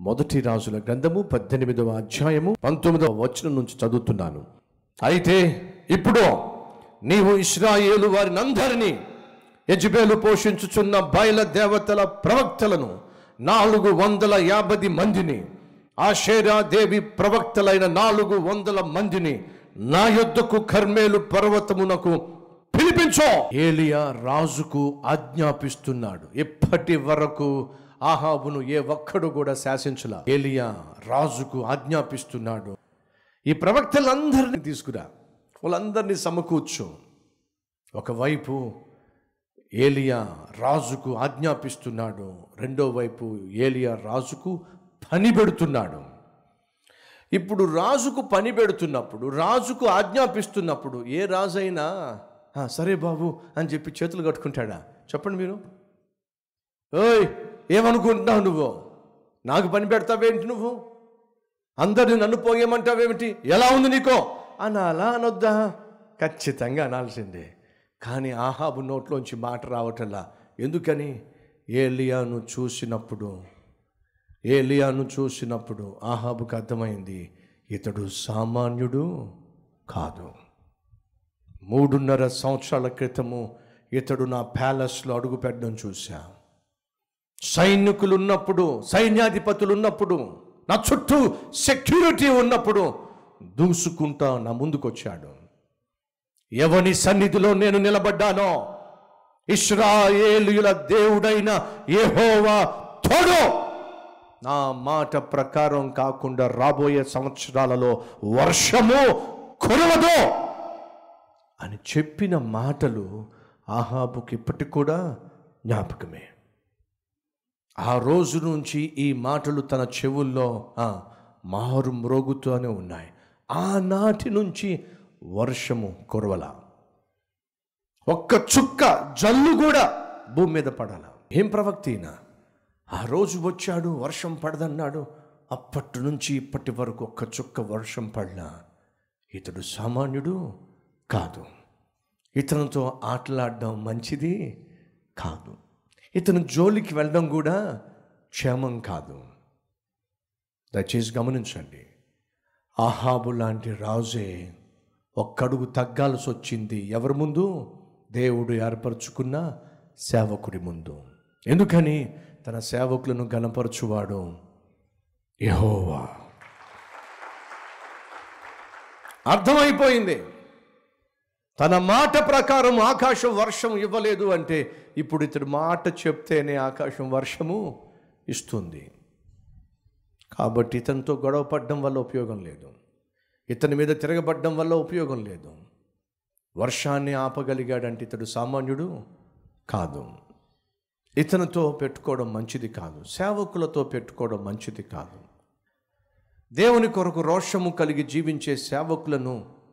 మొదటి రాజుల గ్రంథము పద్దెనిమిదవ అధ్యాయము పంతొమ్మిదవ వచనం నుంచి చదువుతున్నాను. అయితే ఇప్పుడు నీవు ఇస్రాయేలు వారిని అందరినీ యజ్బేలు పోషించుచున్న బయల దేవతల ప్రవక్తలను నాలుగు వందల యాభై మందిని ఆషేరా దేవి ప్రవక్తలైన నాలుగు వందల మందిని నా యొద్దకు కర్మేలు పర్వతమునకు పిలిపించో. ఏలియా రాజుకు ఆజ్ఞాపిస్తున్నాడు ఇప్పటి వరకు ఆహాబును ఏ ఒక్కడు కూడా శాసించలా. ఏలియా రాజుకు ఆజ్ఞాపిస్తున్నాడు. ఈ ప్రవక్తలందరినీ తీసుకురా. వాళ్ళందరినీ సమకూర్చు. ఒకవైపు ఏలియా రాజుకు ఆజ్ఞాపిస్తున్నాడు. రెండో వైపు ఏలియా రాజుకు పని పెడుతున్నాడు. ఇప్పుడు రాజుకు పని పెడుతున్నప్పుడు రాజుకు ఆజ్ఞాపిస్తున్నప్పుడు ఏ రాజైనా అయినా సరే బాబు అని చెప్పి చేతులు కట్టుకుంటాడా? చెప్పండి మీరు. ఓయ్ ఏమనుకుంటున్నావు నువ్వు? నాకు పని పెడతావేంటి నువ్వు? అందరిని నన్ను పోయేమంటావేమిటి ఎలా ఉంది నీకో? అనాలా అనొద్దా? ఖచ్చితంగా అనాల్సిందే. కానీ ఆహాబు నోట్లోంచి మాట రావటంలా ఎందుకని? ఏలియాను చూసినప్పుడు ఏలియాను చూసినప్పుడు ఆహాబుకు అర్థమైంది ఇతడు సామాన్యుడు కాదు. మూడున్నర సంవత్సరాల క్రితము ఇతడు నా ప్యాలెస్లో అడుగు పెట్టడం సైనికులు ఉన్నప్పుడు సైన్యాధిపతులు ఉన్నప్పుడు నా చుట్టూ సెక్యూరిటీ ఉన్నప్పుడు దూసుకుంటా నా ముందుకొచ్చాడు. ఎవని సన్నిధిలో నేను నిలబడ్డానో ఇస్రాయేలుల దేవుడైన ఏహోవా తోడో! నా మాట ప్రకారం కాకుండా రాబోయే సంవత్సరాలలో వర్షము కురవదు! అని చెప్పిన మాటలు ఆహాబుకి ఇప్పటికి కూడా జ్ఞాపకమే. ఆ రోజు నుంచి ఈ మాటలు తన చెవుల్లో మారు మ్రోగుతూనే ఉన్నాయి. ఆనాటి నుంచి వర్షము కురవల. ఒక్క చుక్క జల్లు కూడా భూమి మీద పడాల. ఏం ప్రవక్త ఆ రోజు వచ్చాడు వర్షం పడదన్నాడు. అప్పటి నుంచి ఇప్పటి వరకు ఒక్క చుక్క వర్షం పడినా ఇతడు సామాన్యుడు కాదు. ఇతనితో ఆటలాడడం మంచిది కాదు. ఇతను జోలికి వెళ్ళడం కూడా క్షేమం కాదు. దయచేసి గమనించండి. ఆహాబు లాంటి రాజే ఒక్కడుగు తగ్గాల్సి వచ్చింది ఎవరి ముందు? దేవుడు ఏర్పరచుకున్న సేవకుడి ముందు. ఎందుకని? తన సేవకులను గణపరచువాడు యహోవా. అర్థమైపోయింది. తన మాట ప్రకారం ఆకాశం వర్షం ఇవ్వలేదు అంటే ఇప్పుడు ఇతడు మాట చెప్తేనే ఆకాశం వర్షము ఇస్తుంది. కాబట్టి ఇతనితో గొడవ పడడం వల్ల ఉపయోగం లేదు. ఇతని మీద తిరగబడడం వల్ల ఉపయోగం లేదు. వర్షాన్ని ఆపగలిగాడంటే ఇతడు సామాన్యుడు కాదు. ఇతనితో పెట్టుకోవడం మంచిది కాదు. సేవకులతో పెట్టుకోవడం మంచిది కాదు. దేవుని కొరకు రోషము కలిగి జీవించే సేవకులను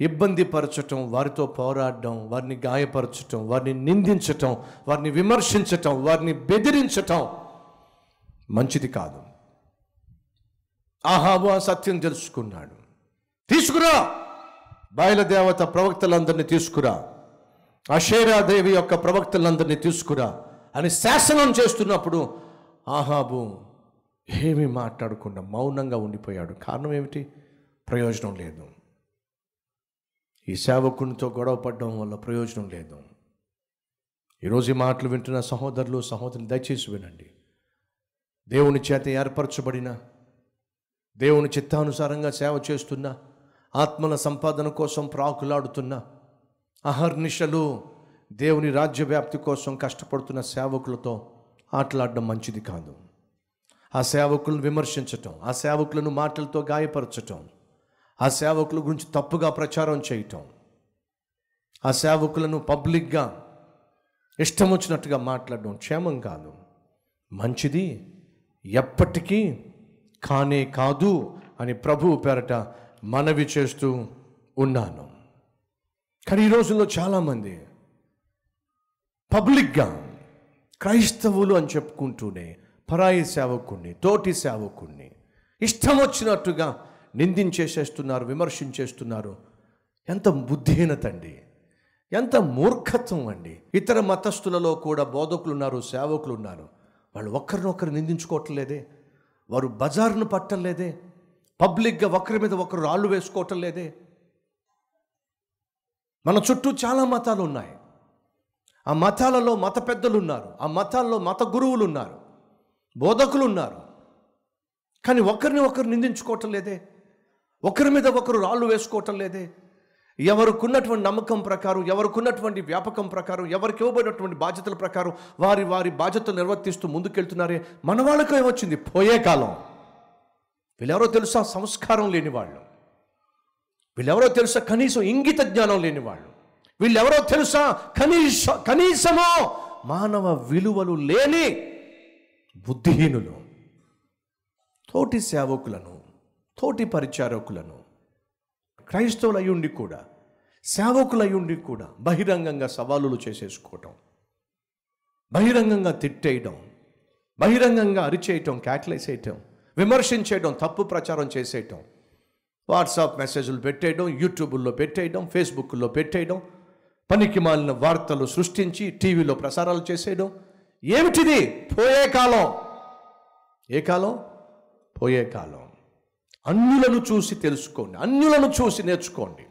ఇబ్బంది పరచటం వారితో పోరాడడం వారిని గాయపరచటం వారిని నిందించటం వారిని విమర్శించటం వారిని బెదిరించటం మంచిది కాదు. ఆహాబు ఆ సత్యం తెలుసుకున్నాడు. తీసుకురా! బయలుదేవత ప్రవక్తలందరినీ తీసుకురా. అషేరాదేవి యొక్క ప్రవక్తలందరినీ తీసుకురా అని శాసనం చేస్తున్నప్పుడు ఆహాబు ఏమీ మాట్లాడకుండా మౌనంగా ఉండిపోయాడు. కారణం ఏమిటి? ప్రయోజనం లేదు. ఈ సేవకునితో గొడవ పడడం వల్ల ప్రయోజనం లేదు. ఈరోజు ఈ మాటలు వింటున్న సహోదరులు సహోదరులు దయచేసి వినండి. దేవుని చేత ఏర్పరచబడిన దేవుని చిత్తానుసారంగా సేవ చేస్తున్న ఆత్మల సంపాదన కోసం ప్రాకులాడుతున్న అహర్నిశలు దేవుని రాజ్య వ్యాప్తి కోసం కష్టపడుతున్న సేవకులతో ఆటలాడడం మంచిది కాదు. ఆ సేవకులను విమర్శించటం ఆ సేవకులను మాటలతో గాయపరచటం ఆ సేవకుల గురించి తప్పుగా ప్రచారం చేయటం ఆ సేవకులను పబ్లిక్గా ఇష్టం వచ్చినట్టుగా మాట్లాడడం క్షేమం కాదు. మంచిది ఎప్పటికీ కానే కాదు అని ప్రభువు పేరట మనవి చేస్తూ ఉన్నాను. కానీ ఈ రోజుల్లో చాలామంది పబ్లిక్గా క్రైస్తవులు అని చెప్పుకుంటూనే పరాయి సేవకుణ్ణి తోటి సేవకుణ్ణి ఇష్టం వచ్చినట్టుగా నిందించేసేస్తున్నారు విమర్శించేస్తున్నారు. ఎంత బుద్ధిహీనత అండి. ఎంత మూర్ఖత్వం అండి. ఇతర మతస్థులలో కూడా బోధకులు ఉన్నారు సేవకులు ఉన్నారు వాళ్ళు ఒకరినొకరు నిందించుకోవట్లేదే. వారు బజార్ను పట్టలేదే పబ్లిక్గా ఒకరి మీద ఒకరు రాళ్ళు వేసుకోవటం లేదే మన చుట్టూ చాలా మతాలు ఉన్నాయి. ఆ మతాలలో మత పెద్దలు ఉన్నారు ఆ మతాల్లో మత గురువులు ఉన్నారు బోధకులు ఉన్నారు కానీ ఒకరిని ఒకరు నిందించుకోవటం లేదే ఒకరి మీద ఒకరు రాళ్ళు వేసుకోవటం లేదే. ఎవరికున్నటువంటి నమ్మకం ప్రకారం ఎవరికున్నటువంటి వ్యాపకం ప్రకారం ఎవరికి ఇవ్వబడినటువంటి బాధ్యతల ప్రకారం వారి వారి బాధ్యతలు నిర్వర్తిస్తూ ముందుకెళ్తున్నారే. మన వాళ్ళకు ఏమొచ్చింది? పోయే కాలం. వీళ్ళెవరో తెలుసా? సంస్కారం లేని వాళ్ళు. వీళ్ళెవరో తెలుసా? కనీసం ఇంగిత జ్ఞానం లేని వాళ్ళు. వీళ్ళెవరో తెలుసా? కనీస కనీసమో మానవ విలువలు లేని బుద్ధిహీనులు. తోటి సేవకులను తోటి పరిచారకులను. క్రైస్తవులయ్యుండి కూడా సేవకులయ్యుండి కూడా బహిరంగంగా సవాలులు చేసేసుకోవటం బహిరంగంగా తిట్టేయడం బహిరంగంగా అరిచేయటం క్యాట్లేసేయటం విమర్శించేయడం తప్పు ప్రచారం చేసేయటం వాట్సాప్ మెసేజ్లు పెట్టేయడం యూట్యూబ్లో పెట్టేయడం ఫేస్బుక్లో పెట్టేయడం పనికి మాలిన వార్తలు సృష్టించి టీవీలో ప్రసారాలు చేసేయడం. ఏమిటిది? పోయే కాలం. ఏ కాలం? పోయే కాలం. అన్యులను చూసి తెలుసుకోండి అన్యులను చూసి నేర్చుకోండి.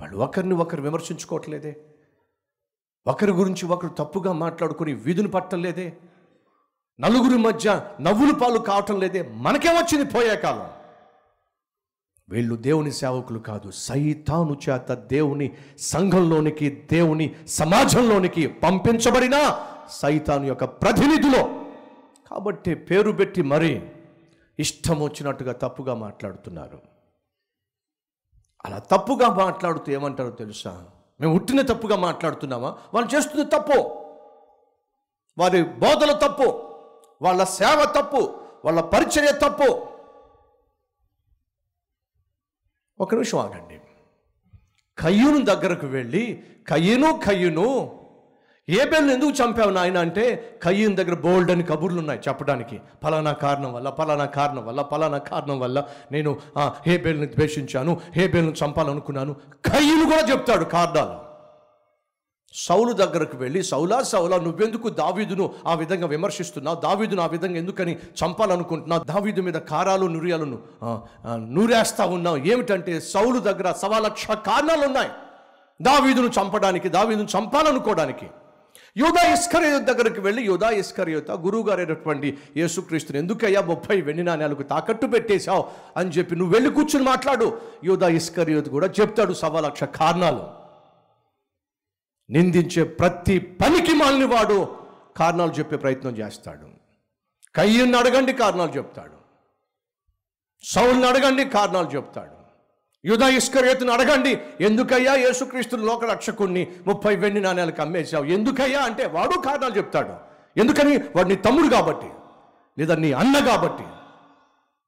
వాళ్ళు ఒకరిని ఒకరు విమర్శించుకోవట్లేదే. ఒకరి గురించి ఒకరు తప్పుగా మాట్లాడుకుని వీధులు పట్టలేదే. నలుగురి మధ్య నవ్వులు పాలు కావటం లేదే. మనకేమొచ్చింది పోయే కాలం. వీళ్ళు దేవుని సేవకులు కాదు సైతాను చేత దేవుని సంఘంలోనికి దేవుని సమాజంలోనికి పంపించబడిన సైతాను యొక్క ప్రతినిధులు. కాబట్టి పేరు పెట్టి మరీ ఇష్టం వచ్చినట్టుగా తప్పుగా మాట్లాడుతున్నారు. అలా తప్పుగా మాట్లాడుతూ ఏమంటారో తెలుసా? మేము ఉట్టిన తప్పుగా మాట్లాడుతున్నామా? వాళ్ళు చేస్తుంది తప్పు. వారి బోధలు తప్పు. వాళ్ళ సేవ తప్పు. వాళ్ళ పరిచర్య తప్పు. ఒక నిమిషం ఆగండి. కయ్యూను దగ్గరకు వెళ్ళి కయ్యను కయ్యను ఏబేల్ని ఎందుకు చంపావు నాయన అంటే కయ్యం దగ్గర బోల్డ్ అని కబుర్లు ఉన్నాయి చెప్పడానికి. ఫలానా కారణం వల్ల ఫలానా కారణం వల్ల ఫలానా కారణం వల్ల నేను ఆ హేబేల్ని ద్వేషించాను హేబేల్ని చంపాలనుకున్నాను. కయ్యను కూడా చెప్తాడు కారణాలు. సౌలు దగ్గరకు వెళ్ళి సౌలా సౌలా నువ్వెందుకు దావీదును ఆ విధంగా విమర్శిస్తున్నావు? దావీదును ఆ విధంగా ఎందుకని చంపాలనుకుంటున్నావు? దావీదు మీద కారాలు నురియాలను నూరేస్తా ఉన్నావు. ఏమిటంటే సౌలు దగ్గర సవా లక్ష కారణాలు ఉన్నాయి దావీదును చంపడానికి దావీదును చంపాలనుకోవడానికి. యోధా ఇస్కరయోత్ దగ్గరికి వెళ్ళి యోధా ఇస్కరయోత గురువు గారైనటువంటి యేసుక్రీస్తుని ఎందుకయ్యా ముప్పై వెండి నాణ్యాలకు తాకట్టు పెట్టేశావు అని చెప్పి నువ్వు వెళ్ళి కూర్చుని మాట్లాడు. యోధా ఇస్కరయోత్ కూడా చెప్తాడు సవా లక్ష కారణాలు. నిందించే ప్రతి పనికి మాలిని వాడు కారణాలు చెప్పే ప్రయత్నం చేస్తాడు. కయ్యను అడగండి కారణాలు చెప్తాడు. సౌల్ని అడగండి కారణాలు చెప్తాడు. యుధ ఇస్కరేతుని అడగండి ఎందుకయ్యా యేసుక్రీస్తుని లోక రక్షకుణ్ణి ముప్పై వెండి నాణ్యాలకు అమ్మేశావు? ఎందుకయ్యా? అంటే వాడు కారణాలు చెప్తాడు. ఎందుకని? వాడు నీ తమ్ముడు కాబట్టి లేదా నీ అన్న కాబట్టి.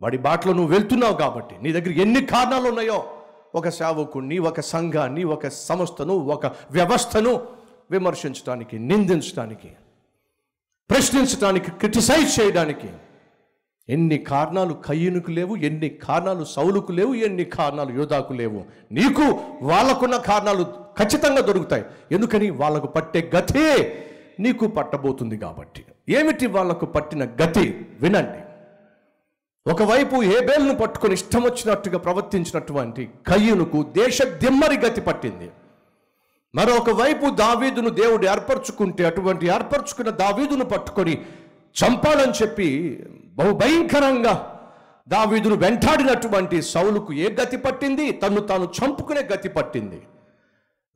వాడి బాటలో నువ్వు వెళ్తున్నావు కాబట్టి. నీ దగ్గర ఎన్ని కారణాలు ఉన్నాయో? ఒక సేవకుణ్ణి ఒక సంఘాన్ని ఒక సంస్థను ఒక వ్యవస్థను విమర్శించడానికి నిందించడానికి ప్రశ్నించడానికి క్రిటిసైజ్ చేయడానికి ఎన్ని కారణాలు కయ్యనుకు లేవు ఎన్ని కారణాలు సౌలుకు లేవు ఎన్ని కారణాలు యోధాకు లేవు. నీకు వాళ్ళకున్న కారణాలు ఖచ్చితంగా దొరుకుతాయి. ఎందుకని? వాళ్ళకు పట్టే గతే నీకు పట్టబోతుంది కాబట్టి. ఏమిటి వాళ్ళకు పట్టిన గతి? వినండి. ఒకవైపు హేబేల్ను పట్టుకొని ఇష్టం వచ్చినట్టుగా ప్రవర్తించినటువంటి కయ్యనుకు దేశ దిమ్మరి గతి పట్టింది. మరొక వైపు దావీదును దేవుడు ఏర్పరచుకుంటే అటువంటి ఏర్పరచుకున్న దావీదును పట్టుకొని చంపాలని చెప్పి బహు భయంకరంగా దావీదును వెంటాడినటువంటి సౌలుకు ఏ గతి పట్టింది? తను తాను చంపుకునే గతి పట్టింది.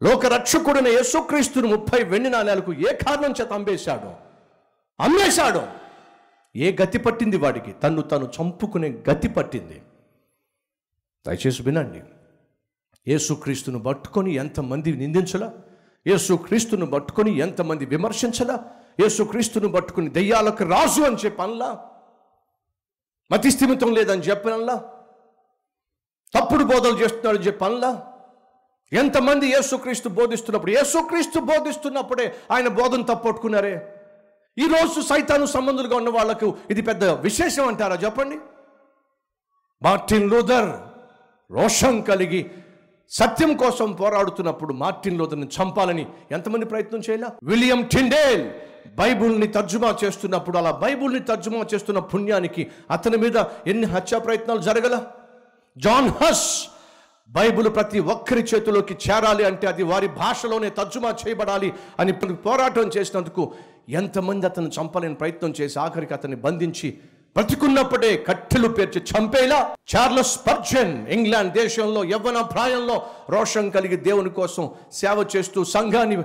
లోకరక్షకుడిన యేసుక్రీస్తును ముప్పై వెండి నాణ్యాలకు ఏ కారణం చేత అమ్మేశాడు అమ్మేశాడు? ఏ గతి పట్టింది వాడికి? తను తను చంపుకునే గతి పట్టింది. దయచేసి వినండి. యేసుక్రీస్తును పట్టుకొని ఎంతమంది నిందించలా? యేసుక్రీస్తును పట్టుకొని ఎంతమంది విమర్శించలా? యేసుక్రీస్తును పట్టుకుని దెయ్యాలకు రాజు అని చెప్పనలా? మతి స్థిమితం లేదని చెప్పనలా? తప్పుడు బోధలు చేస్తున్నాడు చెప్పనలా? ఎంతమంది యేసుక్రీస్తు బోధిస్తున్నప్పుడు యేసుక్రీస్తు బోధిస్తున్నప్పుడే ఆయన బోధన తప్పట్టుకున్నారే? ఈరోజు సైతాను సంబంధులుగా ఉన్న వాళ్ళకు ఇది పెద్ద విశేషం అంటారా చెప్పండి? మార్టిన్ లూథర్ రోషం కలిగి సత్యం కోసం పోరాడుతున్నప్పుడు మార్టిన్ లూథర్ని చంపాలని ఎంతమంది ప్రయత్నం చేయాల? విలియం టిండేల్ బైబుల్ని తర్జుమా చేస్తున్నప్పుడు అలా బైబుల్ని తర్జుమా చేస్తున్న పుణ్యానికి అతని మీద ఎన్ని హత్యా ప్రయత్నాలు జరగల? జాన్ హస్ బైబిల్ ప్రతి ఒక్కరి చేతిలోకి చేరాలి అంటే అది వారి భాషలోనే తర్జుమా చేయబడాలి అని పోరాటం చేసినందుకు ఎంతమంది అతను చంపాలని ప్రయత్నం చేసి ఆఖరికి అతన్ని బంధించి బ్రతికున్నప్పుడే కట్టెలు పేర్చి చంపేలా చార్లస్ పర్జన్ ఇంగ్లాండ్ దేశంలో యవ్వన ప్రాయంలో రోషం కలిగి దేవుని కోసం సేవ చేస్తూ సంఘాన్ని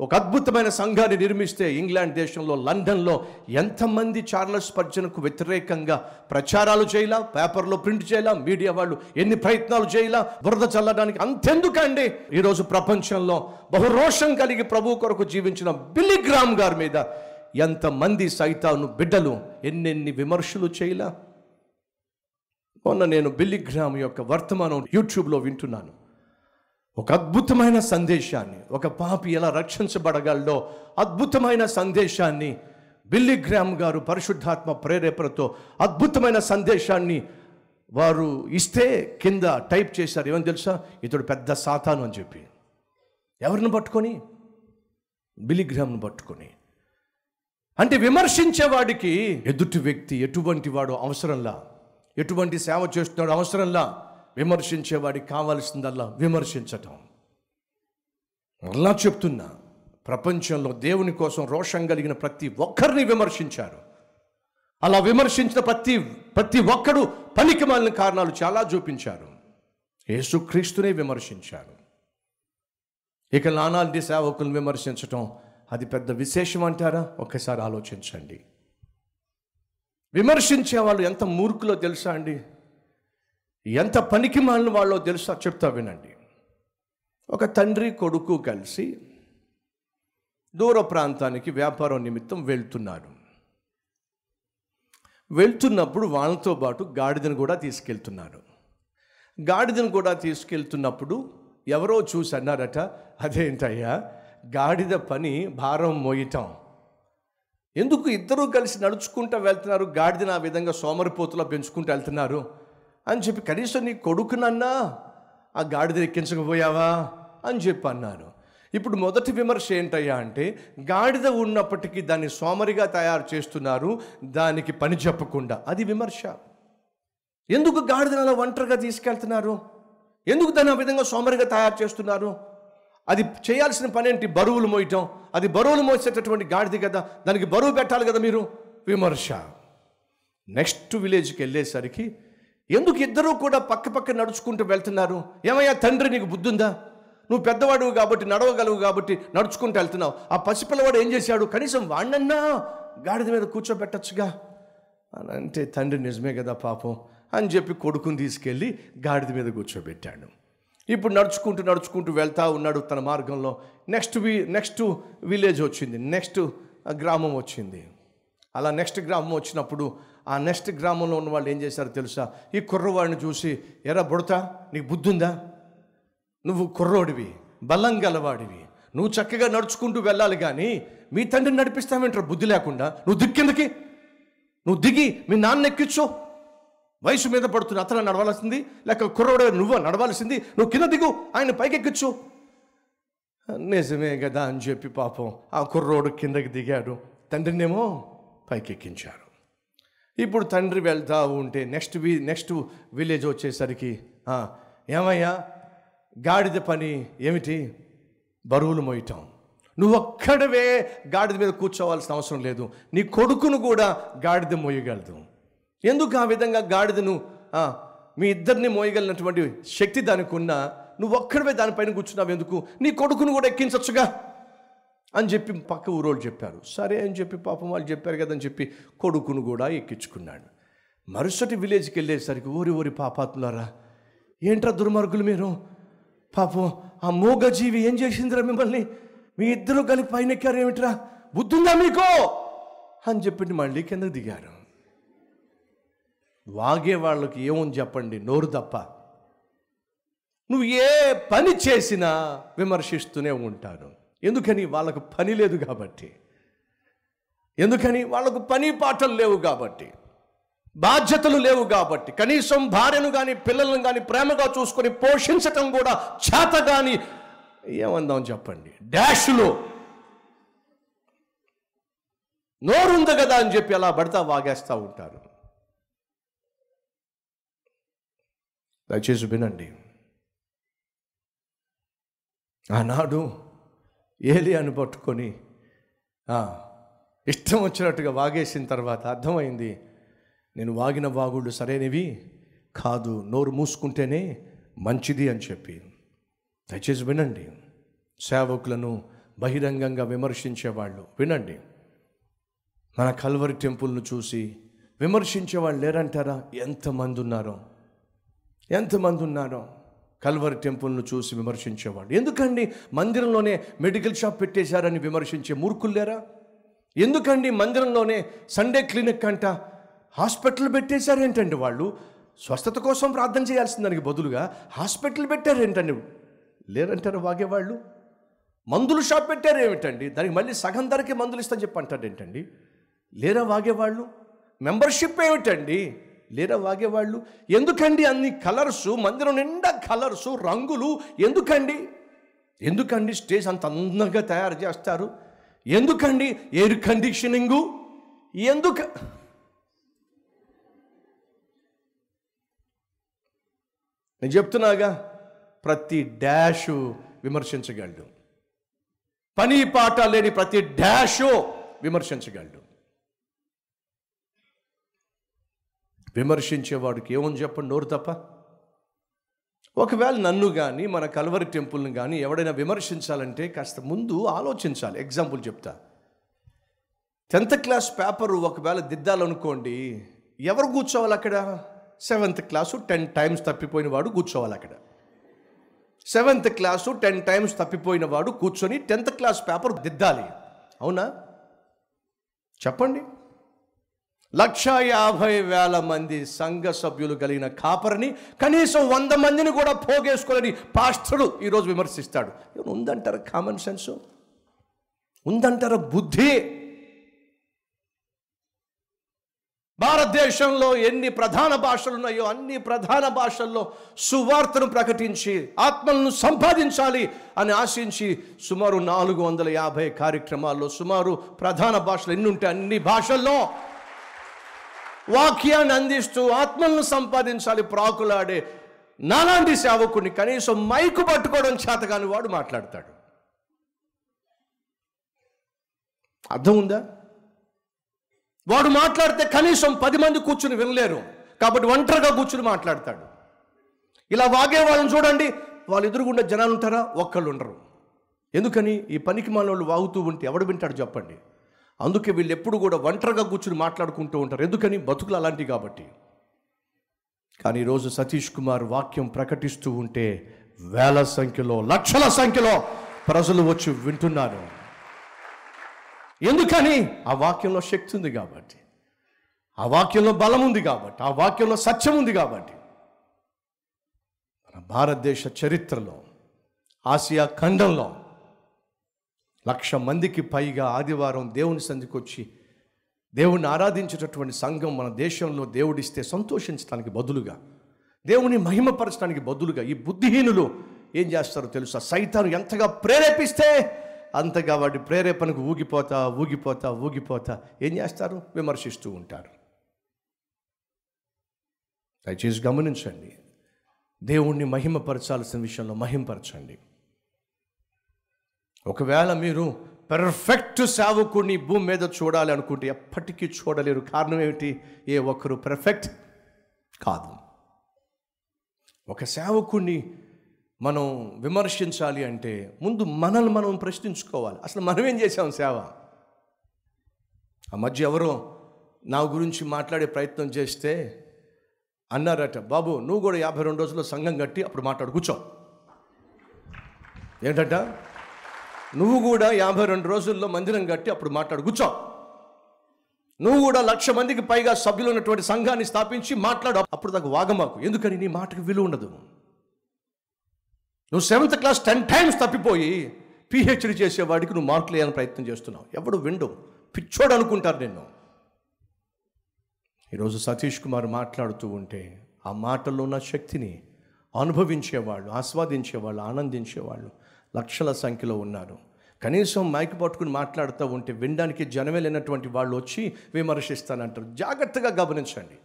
ఒక అద్భుతమైన సంఘాన్ని నిర్మిస్తే ఇంగ్లాండ్ దేశంలో లండన్లో ఎంతమంది చార్లెస్ పర్జన్కు వ్యతిరేకంగా ప్రచారాలు చేయలా పేపర్లో ప్రింట్ చేయలా మీడియా వాళ్ళు ఎన్ని ప్రయత్నాలు చేయాలా బురద చల్లడానికి అంతెందుకండి? ఈరోజు ప్రపంచంలో బహురోషం కలిగి ప్రభు కొరకు జీవించిన బిల్లిగ్రామ్ గారి మీద ఎంతమంది సైతాను బిడ్డలు ఎన్నెన్ని విమర్శలు చేయలా? మొన్న నేను బిల్లిగ్రామ్ యొక్క వర్తమానం యూట్యూబ్లో వింటున్నాను. ఒక అద్భుతమైన సందేశాన్ని ఒక పాపి ఎలా రక్షించబడగలడో అద్భుతమైన సందేశాన్ని బిల్లి గ్రామ్ గారు పరిశుద్ధాత్మ ప్రేరేపణతో అద్భుతమైన సందేశాన్ని వారు ఇస్తే కింద టైప్ చేశారు. ఏమని తెలుసా? ఇతడు పెద్ద సాతాను అని చెప్పి. ఎవరిని పట్టుకొని? బిల్లి పట్టుకొని. అంటే విమర్శించేవాడికి ఎదుటి వ్యక్తి ఎటువంటి వాడు అవసరంలా? ఎటువంటి సేవ చేస్తున్నాడు అవసరంలా? విమర్శించేవాడికి కావాల్సిందల్లా విమర్శించటం. అలా చెప్తున్నా ప్రపంచంలో దేవుని కోసం రోషం కలిగిన ప్రతి ఒక్కరిని విమర్శించారు. అలా విమర్శించిన ప్రతి ప్రతి ఒక్కడు పనికి మాలిన కారణాలు చాలా చూపించారు. యేసుక్రీస్తునే విమర్శించారు. ఇక నానాటి సేవకులను విమర్శించటం అది పెద్ద విశేషం అంటారా? ఒక్కసారి ఆలోచించండి. విమర్శించే వాళ్ళు ఎంత మూర్ఖులో తెలుసా అండి? ఎంత పనికి మాలిన వాళ్ళో తెలుసా? చెప్తా వినండి. ఒక తండ్రి కొడుకు కలిసి దూర ప్రాంతానికి వ్యాపారం నిమిత్తం వెళ్తున్నారు. వెళ్తున్నప్పుడు వాళ్ళతో పాటు గాడిదను కూడా తీసుకెళ్తున్నారు. గాడిదను కూడా తీసుకెళ్తున్నప్పుడు ఎవరో చూసి అన్నారట అదేంటయ్యా? గాడిద పని భారం మోయటం. ఎందుకు ఇద్దరూ కలిసి నడుచుకుంటూ వెళ్తున్నారు? గాడిదని ఆ విధంగా సోమరిపోతులో పెంచుకుంటూ వెళ్తున్నారు? అని చెప్పి కనీసం నీ కొడుకునన్నా ఆ గాడిద ఎక్కించకపోయావా అని చెప్పి అన్నారు ఇప్పుడు మొదటి విమర్శ ఏంటయ్యా అంటే గాడిద ఉన్నప్పటికీ దాన్ని సోమరిగా తయారు చేస్తున్నారు దానికి పని చెప్పకుండా. అది విమర్శ. ఎందుకు గాడిదను అలా ఒంటరిగా తీసుకెళ్తున్నారు? ఎందుకు దాన్ని ఆ విధంగా సోమరిగా తయారు చేస్తున్నారు? అది చేయాల్సిన పని ఏంటి? బరువులు మోయటం. అది బరువులు మోసేటటువంటి గాడిది కదా. దానికి బరువు పెట్టాలి కదా మీరు? విమర్శ. నెక్స్ట్ విలేజ్కి వెళ్ళేసరికి ఎందుకు ఇద్దరూ కూడా పక్క పక్క నడుచుకుంటూ వెళ్తున్నారు? ఏమయ్యా తండ్రి నీకు బుద్ధి ఉందా నువ్వు పెద్దవాడు కాబట్టి నడవగలవు కాబట్టి నడుచుకుంటూ వెళ్తున్నావు. ఆ పసిపిల్లవాడు ఏం చేశాడు? కనీసం వాణ్ణన్నా గాడిద మీద కూర్చోబెట్టచ్చుగా. అని అంటే తండ్రి నిజమే కదా పాపం అని చెప్పి కొడుకుని తీసుకెళ్ళి గాడిద మీద కూర్చోబెట్టాడు. ఇప్పుడు నడుచుకుంటూ నడుచుకుంటూ వెళ్తా ఉన్నాడు తన మార్గంలో. నెక్స్ట్ వి నెక్స్ట్ విలేజ్ వచ్చింది నెక్స్ట్ గ్రామం వచ్చింది. అలా నెక్స్ట్ గ్రామం వచ్చినప్పుడు ఆ నెక్స్ట్ గ్రామంలో ఉన్న వాళ్ళు ఏం చేశారో తెలుసా? ఈ కుర్రవాడిని చూసి ఎరా బుడతా నీకు బుద్ధి ఉందా నువ్వు కుర్రోడివి బలం గలవాడివి. నువ్వు చక్కగా నడుచుకుంటూ వెళ్ళాలి కానీ మీ తండ్రిని నడిపిస్తామంటారు బుద్ధి లేకుండా? నువ్వు దిక్కిందకి? నువ్వు దిగి మీ నాన్న ఎక్కించో. వయసు మీద పడుతున్న అతను నడవాల్సింది లేక కుర్రోడు నువ్వు నడవాల్సింది? నువ్వు కింద దిగు ఆయన పైకెక్కించు. నిజమే కదా అని చెప్పి పాపం ఆ కుర్రోడు కిందకి దిగాడు. తండ్రినేమో పైకెక్కించారు. ఇప్పుడు తండ్రి వెళ్తా ఉంటే నెక్స్ట్ వి నెక్స్ట్ విలేజ్ వచ్చేసరికి ఏమయ్యా? గాడిద పని ఏమిటి? బరువులు మోయటం. నువ్వు ఒక్కడవే గాడిద మీద కూర్చోవాల్సిన అవసరం లేదు. నీ కొడుకును కూడా గాడిద మోయగలదు. ఎందుకు ఆ విధంగా గాడిదను మీ ఇద్దరిని మోయగలిగినటువంటి శక్తి దానికి ఉన్నా నువ్వు ఒక్కడవే దానిపైన కూర్చున్నావు ఎందుకు? నీ కొడుకును కూడా ఎక్కించవచ్చుగా అని చెప్పి పక్క ఊరోళ్ళు చెప్పారు. సరే అని చెప్పి పాపం వాళ్ళు చెప్పారు కదని చెప్పి కొడుకును కూడా ఎక్కించుకున్నాడు. మరుసటి విలేజ్కి వెళ్ళేసరికి ఊరి ఊరి పాపాత్ములారా ఏంట్రా దుర్మార్గులు మీరు? పాపం ఆ మూగజీవి ఏం చేసిందిరా మిమ్మల్ని? మీ ఇద్దరు కలిపి పైన ఎక్కారు ఏమిట్రా? బుద్ధుందా మీకు? అని చెప్పి మళ్ళీ కిందకు దిగారు. వాగే వాళ్ళకి ఏముంది చెప్పండి నోరు తప్ప. నువ్వు ఏ పని చేసినా విమర్శిస్తూనే ఉంటారు ఎందుకని వాళ్ళకు పని లేదు కాబట్టి? ఎందుకని వాళ్ళకు పని పాటలు లేవు కాబట్టి? బాధ్యతలు లేవు కాబట్టి? కనీసం భార్యను కానీ పిల్లలను కానీ ప్రేమగా చూసుకొని పోషించటం కూడా చేత కానీ ఏమందాం చెప్పండి? డాష్లో. నోరుంది కదా అని చెప్పి అలా పడతా వాగేస్తూ ఉంటారు. దయచేసి వినండి. ఆనాడు ఏలియాను పట్టుకొని ఇష్టం వచ్చినట్టుగా వాగేసిన తర్వాత అర్థమైంది నేను వాగిన వాగుళ్ళు సరైనవి కాదు నోరు మూసుకుంటేనే మంచిది అని చెప్పి. దయచేసి వినండి. సేవకులను బహిరంగంగా విమర్శించేవాళ్ళు వినండి. మన కల్వరి టెంపుల్ను చూసి విమర్శించే వాళ్ళు లేరంటారా? ఎంతమంది ఉన్నారో? ఎంతమంది ఉన్నారో? కల్వరి టెంపుల్ను చూసి విమర్శించేవాళ్ళు ఎందుకండి మందిరంలోనే మెడికల్ షాప్ పెట్టేశారని విమర్శించే మూర్ఖుల్లేరా ఎందుకండి మందిరంలోనే సండే క్లినిక్ అంట హాస్పిటల్ పెట్టేశారేంటండి వాళ్ళు? స్వస్థత కోసం ప్రార్థన చేయాల్సిన దానికి బదులుగా హాస్పిటల్ పెట్టారేంటండి? లేరంటారు వాగేవాళ్ళు మందులు షాప్ పెట్టారు ఏమిటండి దానికి మళ్ళీ సగం ధరకే మందులు ఇస్తాను చెప్పి అంటారు ఏంటండి లేరా వాగేవాళ్ళు మెంబర్షిప్ ఏమిటండి? లేరా వాగేవాళ్ళు? ఎందుకండి అన్ని కలర్సు మందిరం నిండా కలర్సు రంగులు? ఎందుకండి? ఎందుకండి స్టేజ్ అంత అందంగా తయారు చేస్తారు? ఎందుకండి ఎయిర్ కండిషనింగు? ఎందుకు? నేను చెప్తున్నాగా ప్రతి డాషు విమర్శించగలడు. పని పాట లేని ప్రతి డాషు విమర్శించగలడు. విమర్శించేవాడికి ఏమని చెప్పండి నోరు తప్ప? ఒకవేళ నన్ను కానీ మన కల్వరి టెంపుల్ని కానీ ఎవడైనా విమర్శించాలంటే కాస్త ముందు ఆలోచించాలి. ఎగ్జాంపుల్ చెప్తా. టెన్త్ క్లాస్ పేపర్ ఒకవేళ దిద్దాలనుకోండి ఎవరు కూర్చోవాలి అక్కడ? సెవెంత్ క్లాసు టెన్ టైమ్స్ తప్పిపోయిన వాడు కూర్చోవాలి అక్కడ. సెవెంత్ క్లాసు టెన్ టైమ్స్ తప్పిపోయిన వాడు కూర్చొని టెన్త్ క్లాస్ పేపర్ దిద్దాలి. అవునా? చెప్పండి. లక్ష యాభై వేల మంది సంఘ సభ్యులు కలిగిన కాపరిని కనీసం వంద మందిని కూడా పోగేసుకోలేని పాస్టరు ఈరోజు విమర్శిస్తాడు. ఏమైనా ఉందంటారా కామన్ సెన్స్ ఉందంటారా బుద్ధి? భారతదేశంలో ఎన్ని ప్రధాన భాషలు ఉన్నాయో అన్ని ప్రధాన భాషల్లో సువార్తను ప్రకటించి ఆత్మలను సంపాదించాలి అని ఆశించి సుమారు నాలుగు వందల యాభై కార్యక్రమాల్లో సుమారు ప్రధాన భాషలు ఎన్ని ఉంటే అన్ని భాషల్లో వాక్యాన్ని అందిస్తూ ఆత్మలను సంపాదించాలి ప్రాకులాడే నాలాంటి సేవకుని కనీసం మైకు పట్టుకోవడం చేతగాని వాడు మాట్లాడతాడు. అర్థం ఉందా? వాడు మాట్లాడితే కనీసం పది మంది కూర్చుని వినలేరు కాబట్టి ఒంటరిగా కూర్చుని మాట్లాడతాడు. ఇలా వాగే వాళ్ళని చూడండి వాళ్ళు ఎదురుగుండా జనాలు ఉంటారా ఒక్కళ్ళు ఉండరు ఎందుకని? ఈ పనికి వాళ్ళు వాగుతూ ఉంటే ఎవడు వింటాడు చెప్పండి? అందుకే వీళ్ళు ఎప్పుడు కూడా ఒంటరిగా కూర్చుని మాట్లాడుకుంటూ ఉంటారు. ఎందుకని? బతుకులు అలాంటివి కాబట్టి. కానీ ఈరోజు సతీష్ కుమార్ వాక్యం ప్రకటిస్తూ ఉంటే వేల సంఖ్యలో లక్షల సంఖ్యలో ప్రజలు వచ్చి వింటున్నారు. ఎందుకని? ఆ వాక్యంలో శక్తి ఉంది కాబట్టి. ఆ వాక్యంలో బలం ఉంది కాబట్టి. ఆ వాక్యంలో సత్యం ఉంది కాబట్టి. మన భారతదేశ చరిత్రలో ఆసియా ఖండంలో లక్ష మందికి పైగా ఆదివారం దేవుని సంధికి వచ్చి దేవుణ్ణి ఆరాధించేటటువంటి సంఘం మన దేశంలో దేవుడిస్తే సంతోషించడానికి బదులుగా దేవుని మహిమపరచడానికి బదులుగా ఈ బుద్ధిహీనులు ఏం చేస్తారో తెలుసా? సైతాను ఎంతగా ప్రేరేపిస్తే అంతగా వాటి ప్రేరేపణకు ఊగిపోతా ఊగిపోతా ఊగిపోతా ఏం చేస్తారు? విమర్శిస్తూ ఉంటారు. దయచేసి గమనించండి. దేవుణ్ణి మహిమపరచాల్సిన విషయంలో మహిమపరచండి. ఒకవేళ మీరు పెర్ఫెక్ట్ సేవకుడిని భూమి మీద చూడాలి అనుకుంటే ఎప్పటికీ చూడలేరు. కారణం ఏమిటి? ఏ ఒక్కరు పెర్ఫెక్ట్ కాదు. ఒక సేవకుడిని మనం విమర్శించాలి అంటే ముందు మనల్ని మనం ప్రశ్నించుకోవాలి. అసలు మనం ఏం చేసాం సేవ? ఆ మధ్య ఎవరో నా గురించి మాట్లాడే ప్రయత్నం చేస్తే అన్నారట బాబు నువ్వు కూడా యాభై రెండు రోజుల్లో సంఘం కట్టి అప్పుడు మాట్లాడు కూర్చో. ఏంటట? నువ్వు కూడా యాభై రెండు రోజుల్లో మందిరం కట్టి అప్పుడు మాట్లాడు. కూర్చో. నువ్వు కూడా లక్ష మందికి పైగా సభ్యులు ఉన్నటువంటి సంఘాన్ని స్థాపించి మాట్లాడు. అప్పుడు దాకా వాగమాకు. ఎందుకని నీ మాటకు విలువ ఉండదు. నువ్వు సెవెంత్ క్లాస్ టెన్ టైమ్స్ తప్పిపోయి పిహెచ్డి చేసేవాడికి నువ్వు మార్కులు వేయాలని ప్రయత్నం చేస్తున్నావు. ఎవడు విండు? పిచ్చోడు అనుకుంటారు నిన్ను. ఈరోజు సతీష్ కుమార్ మాట్లాడుతూ ఉంటే ఆ మాటల్లో ఉన్న శక్తిని అనుభవించేవాళ్ళు ఆస్వాదించేవాళ్ళు ఆనందించేవాళ్ళు లక్షల సంఖ్యలో ఉన్నారు. కనీసం మైక్ పట్టుకుని మాట్లాడుతూ ఉంటే వినడానికి జనమే లేనటువంటి వాళ్ళు వచ్చి విమర్శిస్తానంటారు. జాగ్రత్తగా గమనించండి.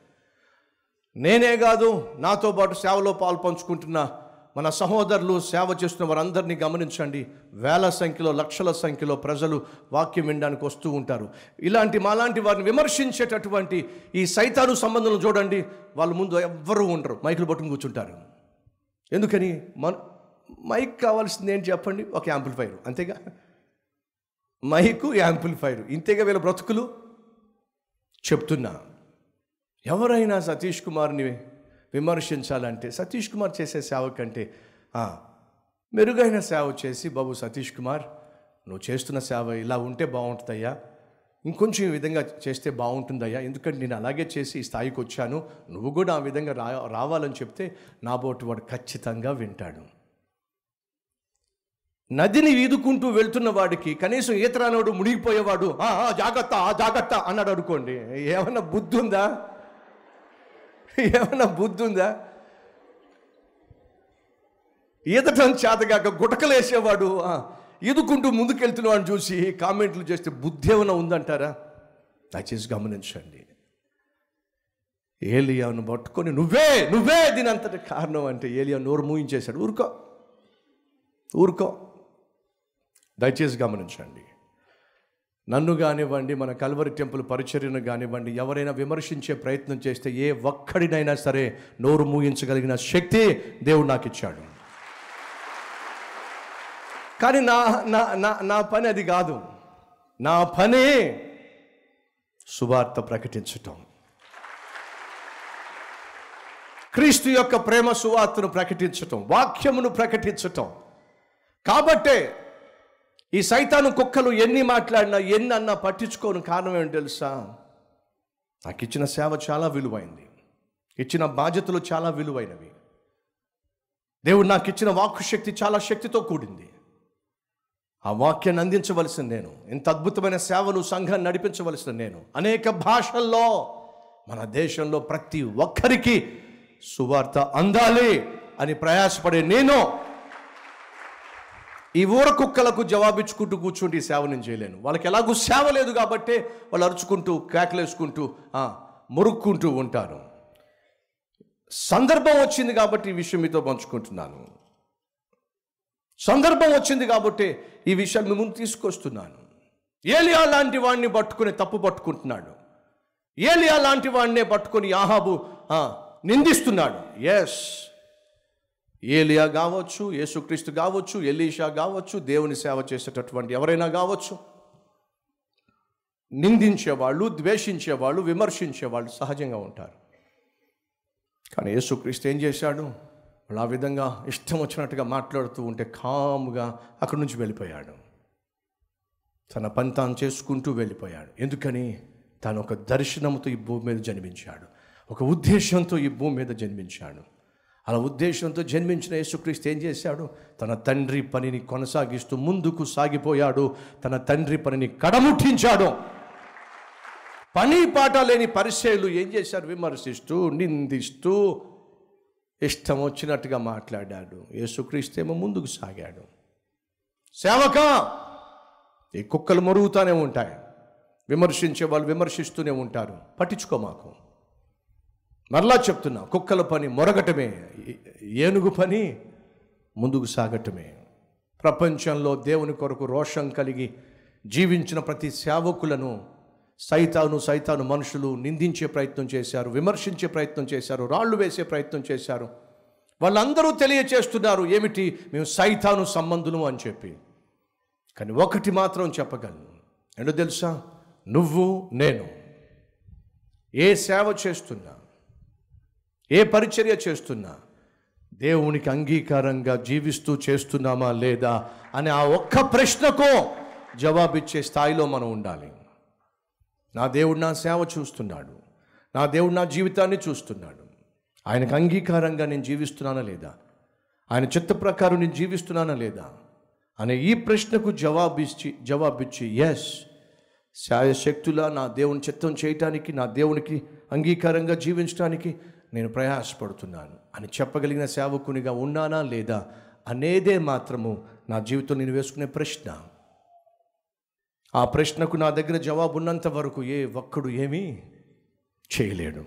నేనే కాదు నాతో పాటు సేవలో పాలు పంచుకుంటున్న మన సహోదరులు సేవ చేస్తున్న వారందరినీ గమనించండి. వేల సంఖ్యలో లక్షల సంఖ్యలో ప్రజలు వాక్యం వినడానికి వస్తూ ఉంటారు. ఇలాంటి మాలాంటి వారిని విమర్శించేటటువంటి ఈ సైతాను సంబంధం చూడండి. వాళ్ళ ముందు ఎవ్వరూ ఉండరు. మైకులు పట్టుకుని కూర్చుంటారు. ఎందుకని? మన మైక్ కావాల్సింది ఏంటి చెప్పండి? ఒక యాంప్లిఫైర్ అంతేగా? మైకు యాంప్లిఫైర్ ఇంతేగా వీళ్ళ బ్రతుకులు? చెప్తున్నా. ఎవరైనా సతీష్ కుమార్ని విమర్శించాలంటే సతీష్ కుమార్ చేసే సేవ కంటే మెరుగైన సేవ చేసి బాబు సతీష్ కుమార్ నువ్వు చేస్తున్న సేవ ఇలా ఉంటే బాగుంటుందయ్యా. ఇంకొంచెం ఈ విధంగా చేస్తే బాగుంటుందయ్యా. ఎందుకంటే నేను అలాగే చేసి ఈ స్థాయికి వచ్చాను. నువ్వు కూడా ఆ విధంగా రా రావాలని చెప్తే నాబోటి వాడు ఖచ్చితంగా వింటాడు. నదిని ఈదుకుంటూ వెళ్తున్న వాడికి కనీసం ఈతరానోడు మునిగిపోయేవాడు జాగ్రత్త ఆ, జాగ్రత్త అన్నాడు అనుకోండి. ఏమన్నా బుద్ధి ఉందా? ఏమన్నా బుద్ధి ఉందా? ఈదటం చేతగాక గుటకలేసేవాడు ఈదుకుంటూ ముందుకెళ్తున్నవాడిని చూసి కామెంట్లు చేస్తే బుద్ధి ఏమైనా ఉందంటారా? దయచేసి గమనించండి. ఏలియాను పట్టుకొని నువ్వే నువ్వే దీని అంతటి కారణం అంటే ఏలియా నోరు మూయించేశాడు. ఊరుకో ఊరుకో దయచేసి గమనించండి. నన్ను కానివ్వండి మన కల్వరి టెంపుల్ పరిచర్యను కానివ్వండి ఎవరైనా విమర్శించే ప్రయత్నం చేస్తే ఏ ఒక్కడినైనా సరే నోరు మూయించగలిగిన శక్తి దేవుడు నాకు ఇచ్చాడు కానీ నా నా నా నా పని అది కాదు. నా పని సువార్త ప్రకటించటం. క్రీస్తు యొక్క ప్రేమ సువార్తను ప్రకటించటం వాక్యమును ప్రకటించటం. కాబట్టే ఈ సైతాను కుక్కలు ఎన్ని మాట్లాడినా ఎన్ని అన్నా పట్టించుకోను కారణం ఏమి తెలుసా? నాకు ఇచ్చిన సేవ చాలా విలువైంది. ఇచ్చిన బాధ్యతలు చాలా విలువైనవి. దేవుడు నాకు ఇచ్చిన వాక్కు శక్తి చాలా శక్తితో కూడింది. ఆ వాక్యాన్ని అందించవలసిన నేను. ఇంత అద్భుతమైన సేవలు సంఘాన్ని నడిపించవలసిన నేను. అనేక భాషల్లో మన దేశంలో ప్రతి ఒక్కరికి సువార్త అందాలి అని ప్రయాసపడే నేను ఈ ఊర కుక్కలకు జవాబిచ్చుకుంటూ కూర్చుంటే ఈ సేవ నేను చేయలేను. వాళ్ళకి ఎలాగూ సేవ లేదు కాబట్టి వాళ్ళు అరుచుకుంటూ కేకలేసుకుంటూ మురుక్కుంటూ ఉంటారు. సందర్భం వచ్చింది కాబట్టి ఈ విషయం మీతో పంచుకుంటున్నాను. సందర్భం వచ్చింది కాబట్టి ఈ విషయాన్ని ముందు తీసుకొస్తున్నాను. ఏలియా లాంటి వాడిని పట్టుకుని తప్పు పట్టుకుంటున్నాడు. ఏలియా లాంటి వాడినే పట్టుకొని ఆహాబు నిందిస్తున్నాడు. ఎస్ ఏలియా కావచ్చు యేసుక్రీస్తు కావచ్చు ఎలీషా కావచ్చు దేవుని సేవ చేసేటటువంటి ఎవరైనా కావచ్చు. నిందించేవాళ్ళు ద్వేషించేవాళ్ళు విమర్శించేవాళ్ళు సహజంగా ఉంటారు. కానీ యేసుక్రీస్తు ఏం చేశాడు? వాళ్ళు ఆ విధంగా ఇష్టం వచ్చినట్టుగా మాట్లాడుతూ ఉంటే కాముగా అక్కడి నుంచి వెళ్ళిపోయాడు. తన పని తాను చేసుకుంటూ వెళ్ళిపోయాడు. ఎందుకని? తాను ఒక దర్శనంతో ఈ భూమి మీద జన్మించాడు. ఒక ఉద్దేశంతో ఈ భూమి మీద జన్మించాడు. అలా ఉద్దేశంతో జన్మించిన యేసుక్రీస్తు ఏం చేశాడు? తన తండ్రి పనిని కొనసాగిస్తూ ముందుకు సాగిపోయాడు. తన తండ్రి పనిని కడముట్టించాడు. పని పాట లేని పరిచయలు ఏం చేశారు? విమర్శిస్తూ నిందిస్తూ ఇష్టం వచ్చినట్టుగా మాట్లాడాడు. యేసుక్రీస్తు ఏమో ముందుకు సాగాడు. సేవక ఈ కుక్కలు మరుగుతూనే ఉంటాయి. విమర్శించే వాళ్ళు విమర్శిస్తూనే ఉంటారు. పట్టించుకో మాకు. మరలా చెప్తున్నా కుక్కల పని మొరగటమే ఏనుగు పని ముందుకు సాగటమే. ప్రపంచంలో దేవుని కొరకు రోషం కలిగి జీవించిన ప్రతి సేవకులను సైతాను సైతాను మనుషులు నిందించే ప్రయత్నం చేశారు విమర్శించే ప్రయత్నం చేశారు రాళ్ళు వేసే ప్రయత్నం చేశారు. వాళ్ళందరూ తెలియచేస్తున్నారు ఏమిటి? మేము సైతాను సంబంధులు అని చెప్పి. కానీ ఒకటి మాత్రం చెప్పగలను. ఏంటో తెలుసా? నువ్వు నేను. ఏ సేవ చేస్తున్నా ఏ పరిచర్య చేస్తున్నా? దేవునికి అంగీకారంగా జీవిస్తూ చేస్తున్నామా లేదా అనే ఆ ఒక్క ప్రశ్నకు జవాబిచ్చే స్థాయిలో మనం ఉండాలి. నా దేవుడు నా సేవ చూస్తున్నాడు. నా దేవుడు నా జీవితాన్ని చూస్తున్నాడు. ఆయనకు అంగీకారంగా నేను జీవిస్తున్నానా లేదా? ఆయన చిత్త ప్రకారం నేను జీవిస్తున్నానా లేదా? అనే ఈ ప్రశ్నకు జవాబిచ్చి జవాబిచ్చి ఎస్ శాయశక్తులా నా దేవుని చిత్తం చేయటానికి నా దేవునికి అంగీకారంగా జీవించడానికి నేను ప్రయాసపడుతున్నాను. అని చెప్పగలిగిన సేవకునిగా ఉన్నానా లేదా అనేదే మాత్రము నా జీవితం నేను వేసుకునే ప్రశ్న. ఆ ప్రశ్నకు నా దగ్గర జవాబు ఉన్నంత వరకు ఏ ఒక్కడు ఏమీ చేయలేడు.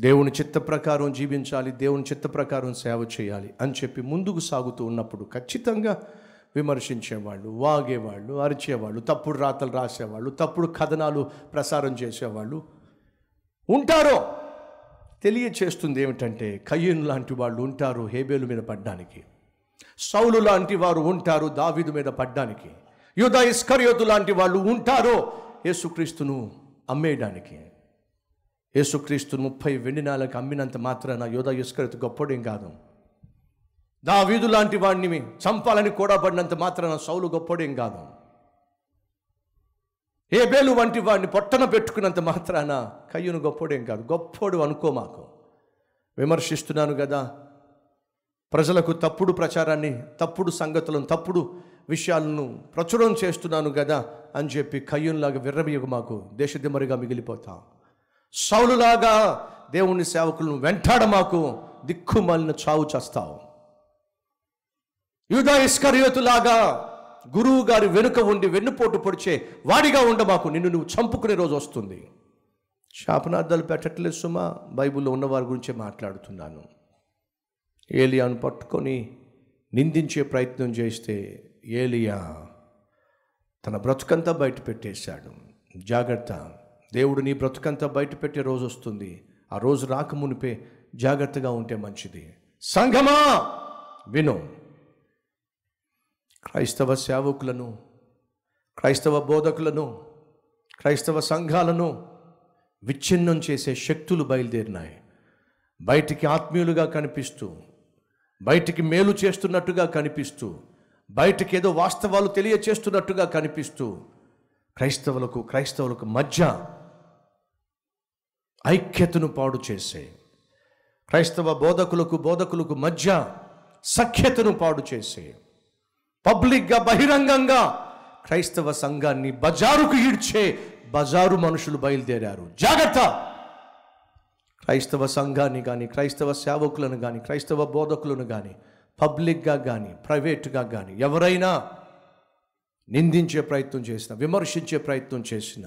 దేవుని చిత్త ప్రకారం జీవించాలి దేవుని చిత్త ప్రకారం సేవ చేయాలి అని చెప్పి ముందుకు సాగుతూ ఉన్నప్పుడు ఖచ్చితంగా విమర్శించేవాళ్ళు వాగేవాళ్ళు అరిచేవాళ్ళు తప్పుడు రాతలు రాసేవాళ్ళు తప్పుడు కథనాలు ప్రసారం చేసేవాళ్ళు ఉంటారో? తెలియచేస్తుంది ఏమిటంటే కయ్యను లాంటి వాళ్ళు ఉంటారు హేబేలు మీద పడ్డానికి. సౌలు లాంటి వారు ఉంటారు దావీదు మీద పడ్డానికి. యుధ ఇస్కర్యోతు లాంటి వాళ్ళు ఉంటారో? యేసుక్రీస్తును అమ్మేయడానికి. యేసుక్రీస్తు ముప్పై వెండి నాలకు అమ్మినంత మాత్రాన యోధ ఇస్కరిత గొప్పడేం కాదు. దావీదు లాంటి వాడిని చంపాలని కూడా పడినంత మాత్రాన సౌలు గొప్పడేం కాదు. ఏబేలు బేలు వంటి వాడిని పొట్టన పెట్టుకున్నంత మాత్రాన కయ్యును గొప్పోడేం కాదు. గొప్పోడు అనుకో మాకు. విమర్శిస్తున్నాను కదా ప్రజలకు తప్పుడు ప్రచారాన్ని తప్పుడు సంగతులను తప్పుడు విషయాలను ప్రచురం చేస్తున్నాను కదా అని చెప్పి కయ్యూన్లాగా విర్రబీయకు మాకు దేశదిమ్మరిగా మిగిలిపోతాం. సౌలులాగా దేవుని సేవకులను వెంటాడ మాకు దిక్కుమాలిన చావు చేస్తావు. యూదా ఇస్కర్యోతులాగా గురువు గారి వెనుక ఉండి వెన్నుపోటు పొడిచే వాడిగా ఉండమాకు నిన్ను నువ్వు చంపుకునే రోజు వస్తుంది. శాపనార్థాలు పెట్టట్లేదు సుమా. బైబిల్లో ఉన్న వారి గురించే మాట్లాడుతున్నాను. ఏలియాను పట్టుకొని నిందించే ప్రయత్నం చేస్తే ఏలియా తన బ్రతుకంతా బయట పెట్టేశాడు. జాగ్రత్త. దేవుడు నీ బ్రతుకంతా బయట పెట్టే రోజు వస్తుంది. ఆ రోజు రాకమునిపే జాగ్రత్తగా ఉంటే మంచిది. సంఘమా! విను. క్రైస్తవ సేవకులను క్రైస్తవ బోధకులను క్రైస్తవ సంఘాలను విచ్ఛిన్నం చేసే శక్తులు బయలుదేరినాయి. బయటికి ఆత్మీయులుగా కనిపిస్తూ బయటికి మేలు చేస్తున్నట్టుగా కనిపిస్తూ బయటికి ఏదో వాస్తవాలు తెలియచేస్తున్నట్టుగా కనిపిస్తూ క్రైస్తవులకు క్రైస్తవులకు మధ్య ఐక్యతను పాడు చేసే క్రైస్తవ బోధకులకు బోధకులకు మధ్య సఖ్యతను పాడు చేసే పబ్లిక్గా బహిరంగంగా క్రైస్తవ సంఘాన్ని బజారుకు ఈడ్చే బజారు మనుషులు బయలుదేరారు. జాగ్రత్త! క్రైస్తవ సంఘాన్ని కానీ క్రైస్తవ సేవకులను కానీ క్రైస్తవ బోధకులను కానీ పబ్లిక్గా కానీ ప్రైవేట్గా కానీ ఎవరైనా నిందించే ప్రయత్నం చేసిన విమర్శించే ప్రయత్నం చేసిన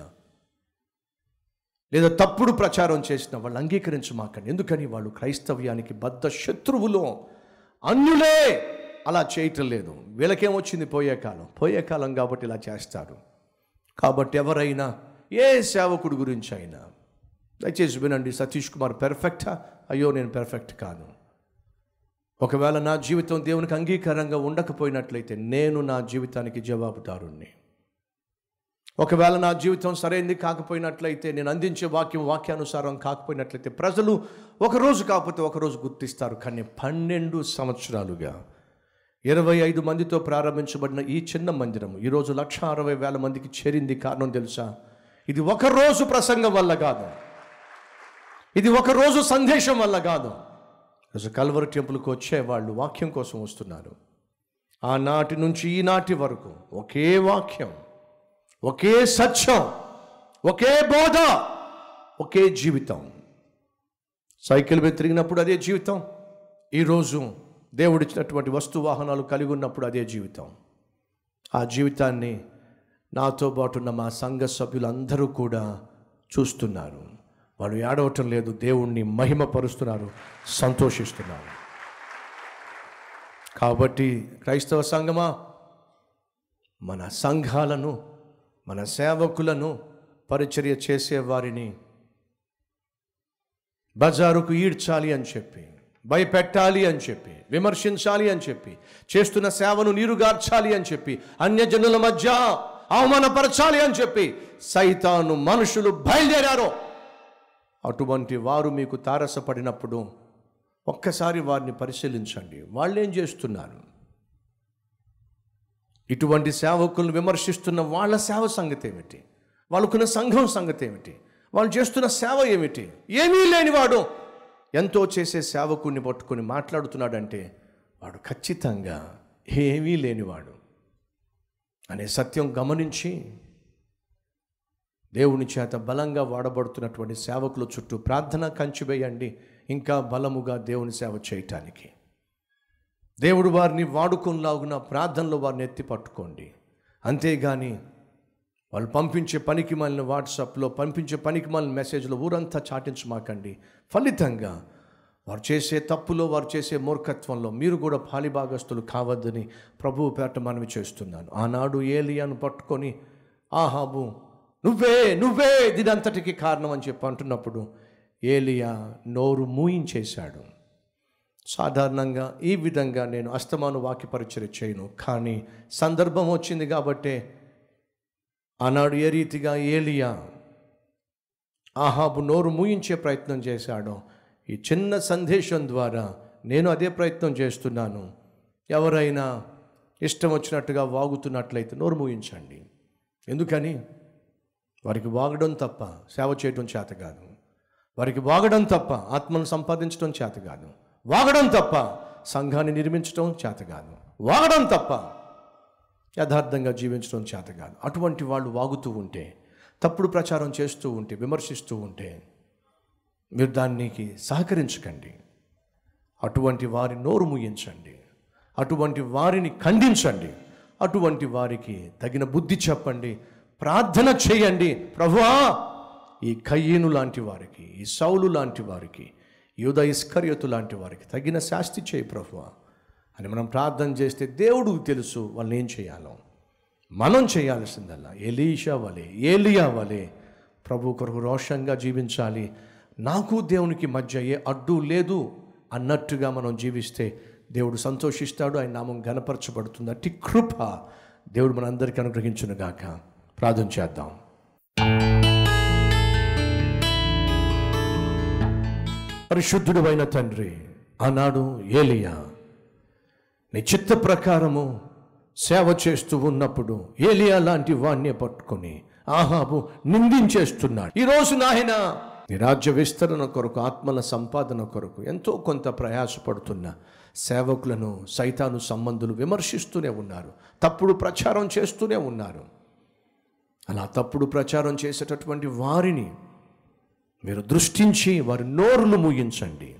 లేదా తప్పుడు ప్రచారం చేసిన వాళ్ళు అంగీకరించమాకండి ఎందుకని? వాళ్ళు క్రైస్తవ్యానికి బద్ధ శత్రువులు. అన్యులే! అలా చేయటం లేదు. వీళ్ళకేమొచ్చింది పోయే కాలం. పోయే కాలం కాబట్టి ఇలా చేస్తారు కాబట్టి ఎవరైనా ఏ సేవకుడి గురించి అయినా దయచేసి వినండి సతీష్ కుమార్ పెర్ఫెక్టా అయ్యో నేను పెర్ఫెక్ట్ కాను. ఒకవేళ నా జీవితం దేవునికి అంగీకారంగా ఉండకపోయినట్లయితే నేను నా జీవితానికి జవాబుదారుణ్ణి. ఒకవేళ నా జీవితం సరైనది కాకపోయినట్లయితే నేను అందించే వాక్యం వాక్యానుసారం కాకపోయినట్లయితే ప్రజలు ఒకరోజు కాకపోతే ఒకరోజు గుర్తిస్తారు. కానీ పన్నెండు సంవత్సరాలుగా ఇరవై ఐదు మందితో ప్రారంభించబడిన ఈ చిన్న మందిరం ఈరోజు లక్ష అరవై వేల మందికి చేరింది కారణం తెలుసా? ఇది ఒకరోజు ప్రసంగం వల్ల కాదు. ఇది ఒక రోజు సందేశం వల్ల కాదు. ఈరోజు కల్వరి టెంపుల్కి వచ్చేవాళ్ళు వాక్యం కోసం వస్తున్నారు. ఆనాటి నుంచి ఈనాటి వరకు ఒకే వాక్యం ఒకే సత్యం ఒకే బోధ ఒకే జీవితం. సైకిల్ మీద తిరిగినప్పుడు అదే జీవితం. ఈరోజు దేవుడిచ్చినటువంటి వస్తు వాహనాలు కలిగి ఉన్నప్పుడు అదే జీవితం. ఆ జీవితాన్ని నాతో పాటున్న మా సంఘ సభ్యులందరూ కూడా చూస్తున్నారు. వాళ్ళు ఏడవటం లేదు దేవుణ్ణి మహిమపరుస్తున్నారు సంతోషిస్తున్నారు. కాబట్టి క్రైస్తవ సంఘమా మన సంఘాలను మన సేవకులను పరిచర్య చేసే వారిని బజారుకు ఈడ్చాలి అని చెప్పి భయపెట్టాలి అని చెప్పి విమర్శించాలి అని చెప్పి చేస్తున్న సేవను నీరుగార్చాలి అని చెప్పి అన్యజనుల మధ్య అవమానపరచాలి అని చెప్పి సైతాను మనుషులు బయలుదేరారు. అటువంటి వారు మీకు తారసపడినప్పుడు ఒక్కసారి వారిని పరిశీలించండి. వాళ్ళు ఏం చేస్తున్నారు? ఇటువంటి సేవకులను విమర్శిస్తున్న వాళ్ళ సేవ సంగతి ఏమిటి? వాళ్ళకున్న సంఘం సంగతి ఏమిటి? వాళ్ళు చేస్తున్న సేవ ఏమిటి? ఏమీ లేనివాడు ఎంతో చేసే సేవకుడిని పట్టుకొని మాట్లాడుతున్నాడంటే వాడు ఖచ్చితంగా ఏమీ లేనివాడు. అనే సత్యం గమనించి దేవుని చేత బలంగా వాడబడుతున్నటువంటి సేవకుల చుట్టూ ప్రార్థన కంచివేయండి ఇంకా బలముగా దేవుని సేవ చేయటానికి. దేవుడు వారిని వాడుకునిలాగున ప్రార్థనలో వారిని ఎత్తి పట్టుకోండి. అంతేగాని వాళ్ళు పంపించే పనికి మాలిన వాట్సాప్లో పంపించే పనికి మాలిన మెసేజ్లో ఊరంతా చాటించమాకండి. ఫలితంగా వారు చేసే తప్పులో వారు చేసే మూర్ఖత్వంలో మీరు కూడా పాలిభాగస్తులు కావద్దని ప్రభువు పేట మనవి చేస్తున్నాను. ఆనాడు ఏలియాను పట్టుకొని ఆహాబు నువ్వే నువ్వే దీనంతటికి కారణం అని చెప్పి అంటున్నప్పుడు ఏలియా నోరు మూయించేశాడు. సాధారణంగా ఈ విధంగా నేను అస్తమాను వాక్యపరిచర్య చేయను. కానీ సందర్భం వచ్చింది కాబట్టే ఆనాడు ఏ రీతిగా ఏలియా ఆహాబు నోరు మూయించే ప్రయత్నం చేశాడో. ఈ చిన్న సందేశం ద్వారా నేను అదే ప్రయత్నం చేస్తున్నాను. ఎవరైనా ఇష్టం వచ్చినట్టుగా వాగుతున్నట్లయితే నోరు మూయించండి. ఎందుకని? వారికి వాగడం తప్ప సేవ చేయడం చేత కాదు. వారికి వాగడం తప్ప ఆత్మను సంపాదించడం చేత కాదు. వాగడం తప్ప సంఘాన్ని నిర్మించడం చేత కాదు. వాగడం తప్ప యథార్థంగా జీవించడం చేత కాదు. అటువంటి వాళ్ళు వాగుతూ ఉంటే తప్పుడు ప్రచారం చేస్తూ ఉంటే విమర్శిస్తూ ఉంటే మీరు దానికి సహకరించకండి. అటువంటి వారి నోరు ముగించండి అటువంటి వారిని ఖండించండి. అటువంటి వారికి తగిన బుద్ధి చెప్పండి. ప్రార్థన చేయండి. ప్రభువా ఈ కయ్యేను లాంటి వారికి ఈ సౌలు లాంటి వారికి యూద ఇస్కర్యతు లాంటి వారికి తగిన శాస్తి చేయి ప్రభువా. అని మనం ప్రార్థన చేస్తే దేవుడికి తెలుసు వాళ్ళని ఏం చేయాలో. మనం చేయాల్సిందల్లా. ఎలీషా వలె ఏలియా వలె ప్రభు కొరకు రోషంగా జీవించాలి. నాకు దేవునికి మధ్య ఏ అడ్డు లేదు అన్నట్టుగా మనం జీవిస్తే దేవుడు సంతోషిస్తాడు ఆయన నామం గనపరచబడుతుంది అట్టి కృప దేవుడు మనందరికీ అనుగ్రహించునుగాక ప్రార్థన చేద్దాం. పరిశుద్ధుడు అయిన తండ్రి ఆనాడు ఏలియా నీ చిత్త ప్రకారము సేవ చేస్తూ ఉన్నప్పుడు ఏలియా లాంటి వాణ్ణి పట్టుకొని ఆహాబు నిందించేస్తున్నాడు. ఈరోజు నాయన నీ రాజ్య విస్తరణ కొరకు ఆత్మల సంపాదన కొరకు ఎంతో కొంత ప్రయాసపడుతున్న సేవకులను సైతాను సంబంధులు విమర్శిస్తూనే ఉన్నారు. తప్పుడు ప్రచారం చేస్తూనే ఉన్నారు. అలా తప్పుడు ప్రచారం చేసేటటువంటి వారిని మీరు దృష్టించి వారి నోరును ముగించండి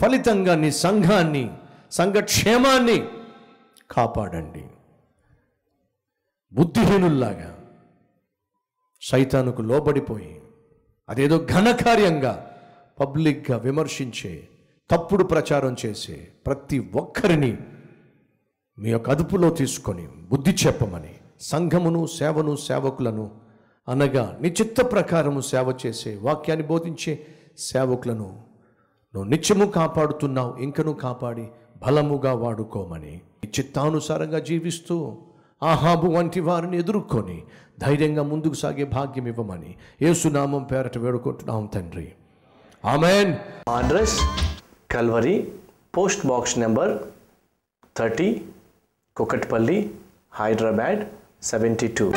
ఫలితంగా నీ సంఘాన్ని సంఘక్షేమాన్ని కాపాడండి. బుద్ధిహీనుల్లాగా సైతానుకు లోబడిపోయి అదేదో ఘనకార్యంగా పబ్లిక్గా విమర్శించే తప్పుడు ప్రచారం చేసే ప్రతి ఒక్కరిని మీ యొక్క అదుపులో తీసుకొని బుద్ధి చెప్పమని సంఘమును సేవను సేవకులను అనగా నిచిత్త ప్రకారము సేవ చేసే వాక్యాన్ని బోధించే సేవకులను నువ్వు నిత్యము కాపాడుతున్నావు ఇంకను కాపాడి బలముగా వాడుకోమని చిత్తానుసారంగా జీవిస్తూ ఆహాబు వంటి వారిని ఎదుర్కొని ధైర్యంగా ముందుకు సాగే భాగ్యం ఇవ్వమని ఏసునామం పేరట వేడుకుంటున్నాం తండ్రి. Amen. Address Calvary post box number thirty Kukatpally Hyderabad seventy two.